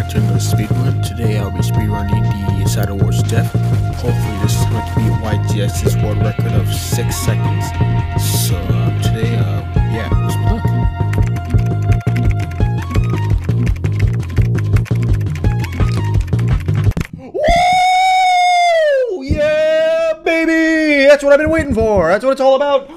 back to another speedrun. Today I'll be speedrunning the Shadow Wars Death. Hopefully this is going to beat YGS's world record of 6 seconds. So uh, today, uh, yeah, wish me luck. Woo! Yeah, baby! That's what I've been waiting for. That's what it's all about.